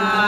아~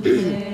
being.